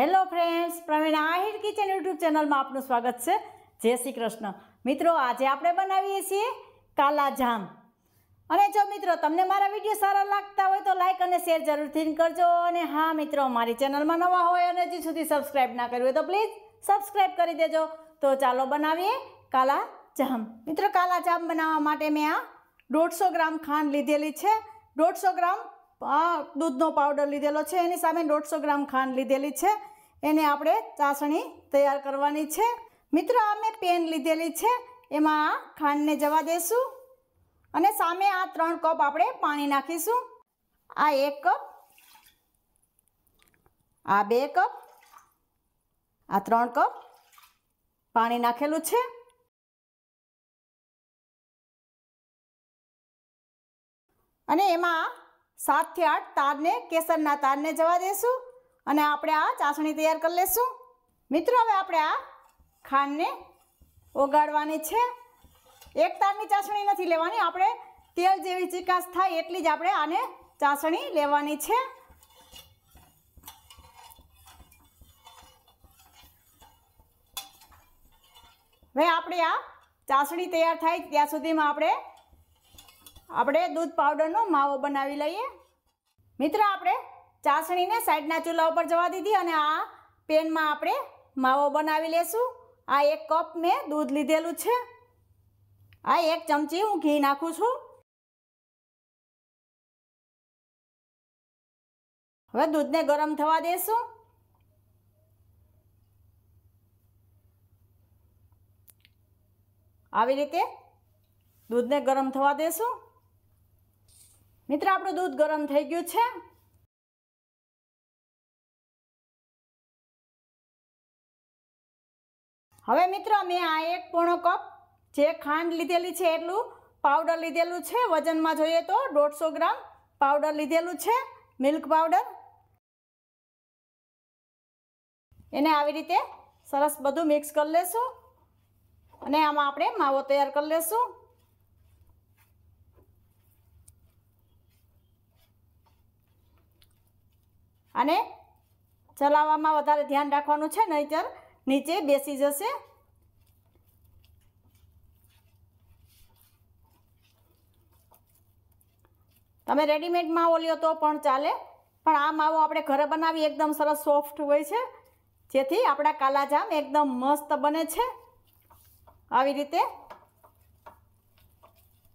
Hello friends, Praveen Ahir kitchen YouTube ચેનલમાં આપનું સ્વાગત છે. જય શ્રી કૃષ્ણ. મિત્રો, આજે આપણે બનાવીએ છીએ કાલા જામ અને જો મિત્રો તમને મારા વીડિયો સારા લાગતા હોય તો લાઈક અને શેર જરૂરથી કરજો. અને હા, મિત્રો, મારી ચેનલમાં નવા હોય અને હજી સુધી સબસ્ક્રાઈબ ના કર્યું હોય તો પ્લીઝ સબસ્ક્રાઈબ કરી દેજો. તો ચાલો બનાવીએ કાલા જામ મિત્રો કાલા જામ બનાવવા માટે મેં આ દોઢસો ગ્રામ ખાંડ લીધેલી છે. દોઢસો ગ્રામ, આ દૂધનો પાવડર લીધેલો છે. એની સામે દોઢસો ગ્રામ ખાંડ લીધેલી છે. એને આપણે ચાસણી તૈયાર કરવાની છે. મિત્રો આ મેં પેન લીધેલી છે. એમાં આ ખાંડને જવા દેશું અને સામે આ ત્રણ કપ આપણે પાણી નાખીશું. આ એક કપ, આ બે કપ, આ ત્રણ કપ પાણી નાખેલું છે. અને એમાં સાતથી આઠ તારને, કેસરના તારને જવા દેશું. અને આપણે આ ચાસણી તૈયાર કરી લેશું. મિત્રો, હવે આપણે આ ખાંડને ઓગાળવાની છે. એક તારની ચાસણી નથી લેવાની, આપણે તેલ જેવી ચિકાસ થાય એટલી જ આપણે આને ચાસણી લેવાની છે. હવે આપણે આ ચાસણી તૈયાર થાય ત્યાં સુધીમાં આપણે આપણે દૂધ પાવડરનો માવો બનાવી લઈએ. મિત્ર, આપણે ચાસણીને સાઈડના ચૂલા ઉપર જવા દીધી અને આ પેનમાં આપણે માવો બનાવી લેશું. આ એક કપ મેં દૂધ લીધેલું છે. આ એક ચમચી હું ઘી નાખું છું. હવે દૂધને ગરમ થવા દેશું. આવી રીતે દૂધને ગરમ થવા દેશું. મિત્ર, આપણું દૂધ ગરમ થઈ ગયું છે. હવે મિત્રો, મેં આ એક પોણો કપ જે ખાંડ લીધેલી છે એટલું પાવડર લીધેલું છે. વજનમાં જોઈએ તો દોઢસો ગ્રામ પાવડર લીધેલું છે મિલ્ક પાવડર એને આવી રીતે સરસ બધું મિક્સ કરી લેશું અને આમાં આપણે માવો તૈયાર કરી લેશું. અને ચલાવવામાં વધારે ધ્યાન રાખવાનું છે, નહીંતર નીચે બેસી જશે. તમે રેડીમેડ માવો લ્યો તો પણ ચાલે. પણ આ માવો આપણે ઘરે બનાવી એકદમ સરસ સોફ્ટ હોય છે. જેથી આપણા કાલાજામ એકદમ મસ્ત બને છે. આવી રીતે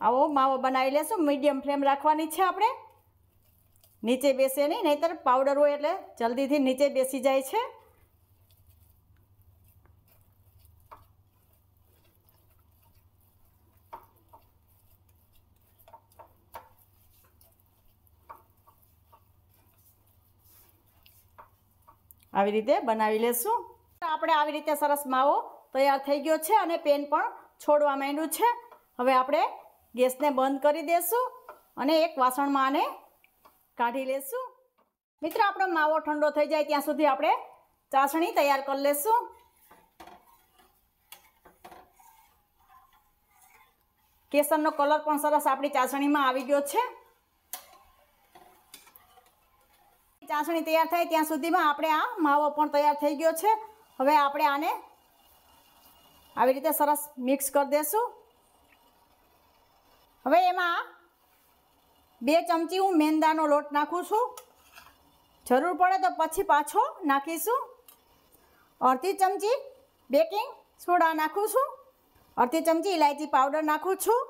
આવો માવો બનાવી લેશું. મીડિયમ ફ્લેમ રાખવાની છે આપણે. નીચે બેસે નહીં, નહીંતર પાવડર હોય એટલે જલ્દીથી નીચે બેસી જાય છે. આવી રીતે બનાવી લેશું. આપણે આવી રીતે સરસ માવો તૈયાર થઈ ગયો છે અને પેન પણ છોડવા માંડ્યું છે. હવે આપણે ગેસને બંધ કરી દઈશું અને એક વાસણમાં આને કાઢી લેશું. મિત્રો, આપણો માવો ઠંડો થઈ જાય ત્યાં સુધી આપણે ચાસણી તૈયાર કરી લેશું. કેસરનો કલર પણ સરસ આપણી ચાસણીમાં આવી ગયો છે. ચાસણી તૈયાર થાય ત્યાં સુધીમાં આપણે આ માવો પણ તૈયાર થઈ ગયો છે. હવે આપણે આને આવી રીતે સરસ મિક્સ કરી દઈશું હવે એમાં બે ચમચી હું મેંદાનો લોટ નાખું છું. જરૂર પડે તો પછી પાછો નાખીશું. અડધી ચમચી બેકિંગ સોડા નાખું છું. અડધી ચમચી ઇલાયચી પાવડર નાખું છું.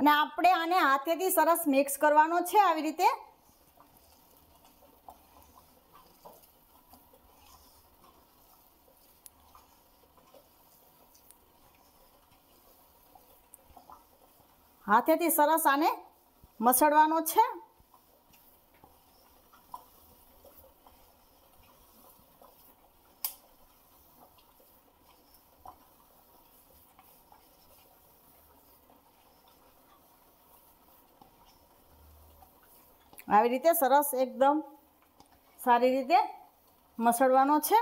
અને આપણે આને હાથેથી સરસ મિક્સ કરવાનો છે આવી રીતે. હાથેથી સરસ આને મસળવાનો છે. આવી રીતે સરસ એકદમ સારી રીતે મસળવાનો છે.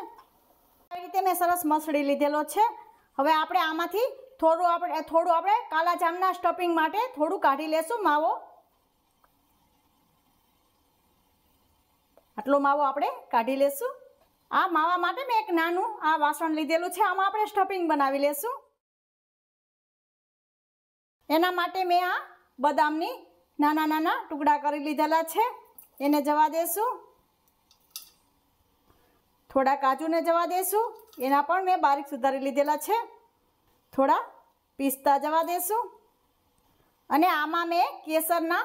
આવી રીતે મેં સરસ મસળી લીધેલો છે. હવે આપણે આમાંથી થોડું આપણે થોડું આપણે કાલાજામના સ્ટફિંગ માટે થોડું કાઢી લેશું માવો. આટલો માવો આપણે કાઢી લેશું. આ માવા માટે મેં એક નાનું, આ વાસણ લીધેલું છે, આમાં આપણે સ્ટફિંગ બનાવી લેશું. એના માટે મેં આ બદામની નાના નાના ટુકડા કરી લીધેલા છે. એને જવા દેશું. થોડા કાજુને જવા દેશું. એના પણ મેં બારીક સુધારી લીધેલા છે. થોડા પિસ્તા જવા દેશું. અને આમાં મેં કેસરના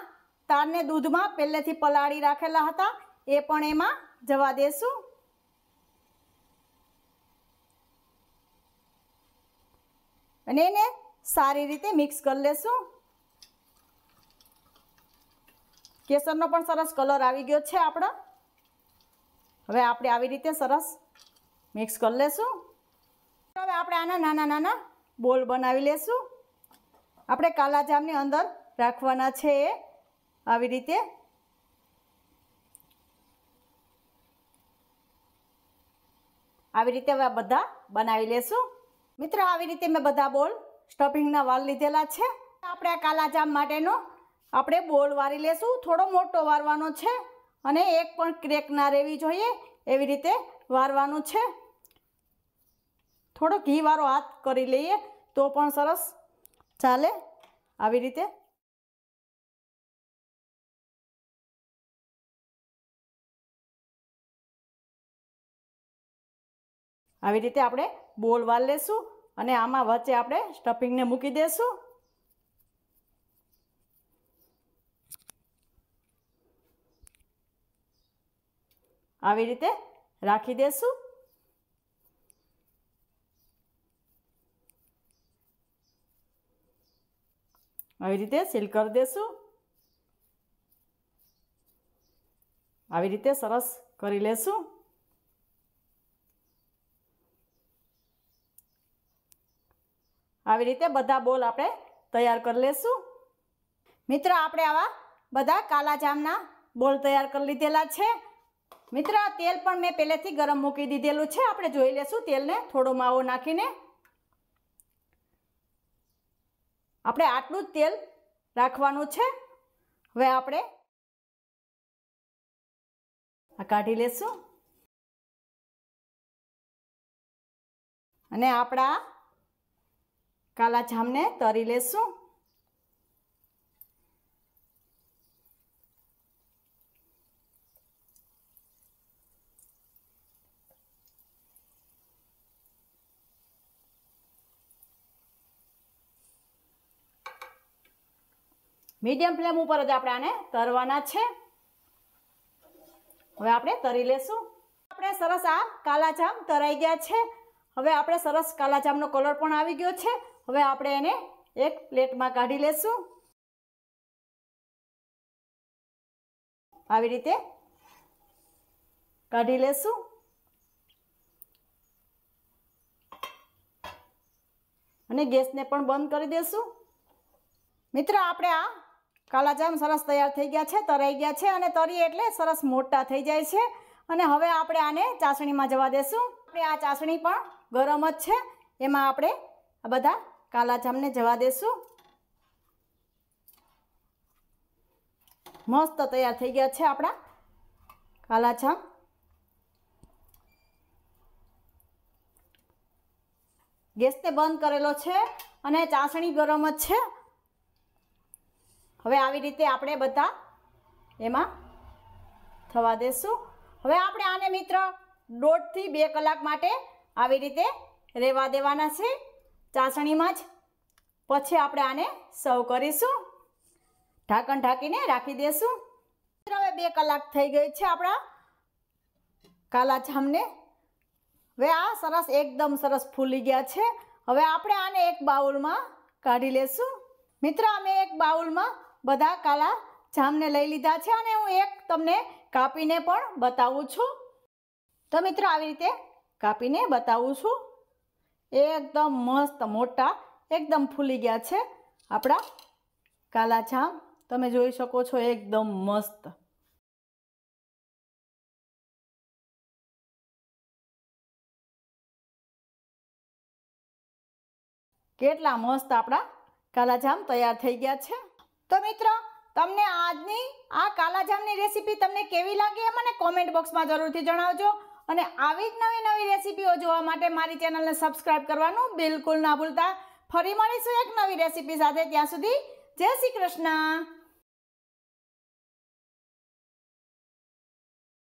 તારને દૂધમાં પહેલેથી પલાળી રાખેલા હતા. એ પણ એમાં જવા દેશું. અને એને સારી રીતે મિક્સ કરી લેશું. કેસરનો પણ સરસ કલર આવી ગયો છે આપણો. હવે આપણે આવી રીતે સરસ મિક્સ કરી લેશું. હવે આપણે આના નાના નાના બોલ બનાવી લેશું. આપણે કાલાજામની અંદર રાખવાના છે એ. આવી રીતે. આવી રીતે હવે બધા બનાવી લેશું. મિત્રો, આવી રીતે મેં બધા બોલ સ્ટફિંગના વાળ લીધેલા છે. આપણે આ કાલાજામ માટેનો આપણે બોલ વારી લેશું. થોડો મોટો વારવાનો છે અને એક પણ ક્રેક ના રહેવી જોઈએ એવી રીતે વારવાનું છે. થોડો ઘીવાળો હાથ કરી લઈએ. તો પણ સરસ. ચાલે? આવી રીતે? આવી રીતે આપણે બોલ વાળ લેશું અને આમાં વચ્ચે આપણે સ્ટફિંગને મૂકી દેશું. આવી રીતે રાખી દેશું. આવી રીતે સીલ કરી દેશું આવી રીતે સરસ કરી લેશું આવી રીતે બધા બોલ આપણે તૈયાર કરી લેશું મિત્રો આપણે આવા બધા કાલા જામના બોલ તૈયાર કરી લીધેલા છે મિત્ર તેલ પણ મેં પહેલેથી ગરમ મૂકી દીધેલું છે આપણે જોઈ લેશું તેલને થોડો માવો નાખીને આપણે આટલું જ તેલ રાખવાનું છે. હવે આપણે આ કાઢી લેશું. અને આપણા કાલા જામને તરી લેશું. મીડિયમ ફ્લેમ ઉપર જ આપણે આને તરવાના છે. હવે આપણે તરી લેશું. આપણે સરસ આ કાલા જામ તરાઈ ગયા છે. હવે આપણે સરસ કાલા જામનો કલર પણ આવી ગયો છે. હવે આપણે એને એક પ્લેટમાં કાઢી લેશું. આવી રીતે કાઢી લેશું. અને ગેસને પણ બંધ કરી દેશું. મિત્ર, આપણે આ કાલા જામ સરસ તૈયાર થઈ ગયા છે, તરાઈ ગયા છે અને તરી એટલે સરસ મોટા થઈ જાય છે. અને હવે આપણે આને ચાસણીમાં જવા દેશું. આપણે આ ચાસણી પણ ગરમ જ છે. એમાં આપણે આ બધા કાલા જામને જવા દેશું. મસ્ત તૈયાર થઈ ગયા છે આપણા કાલાજામ. ગેસને બંધ કરેલો છે અને ચાસણી ગરમ જ છે. હવે આવી રીતે આપણે બધા એમાં થવા દેશું. હવે આપણે આને મિત્ર દોઢથી બે કલાક માટે આવી રીતે રહેવા દેવાના છે. ચાસણીમાં જ પછી આપણે આને સર્વ કરીશું. ઢાંકણ ઢાંકીને રાખી દેશું. હવે બે કલાક થઈ ગઈ છે આપણા કાલા જામને. હવે આ સરસ, એકદમ સરસ ફૂલી ગયા છે. હવે આપણે આને એક બાઉલમાં કાઢી લેશું. મિત્ર અમે એક બાઉલમાં બધા કાલા જામને લઈ લીધા છે અને હું એક તમને કાપીને પણ બતાવું છું. તો મિત્રો, આવી રીતે કાપીને બતાવું છું. એકદમ મસ્ત મોટા, એકદમ ફૂલી ગયા છે આપણા કાલા જામ. તમે જોઈ શકો છો એકદમ મસ્ત. કેટલા મસ્ત આપણા કાલાજામ તૈયાર થઈ ગયા છે. તો મિત્રો, તમને આજની આ કાલાજામની રેસીપી તમને કેવી લાગી એ મને કોમેન્ટ બોક્સમાં જરૂરથી જણાવજો. અને આવી જ નવી નવી રેસીપીઓ જોવા માટે મારી ચેનલને સબસ્ક્રાઈબ કરવાનું બિલકુલ ના ભૂલતા. ફરી મળીશું એક નવી રેસીપી સાથે. ત્યાં સુધી જય શ્રી કૃષ્ણ.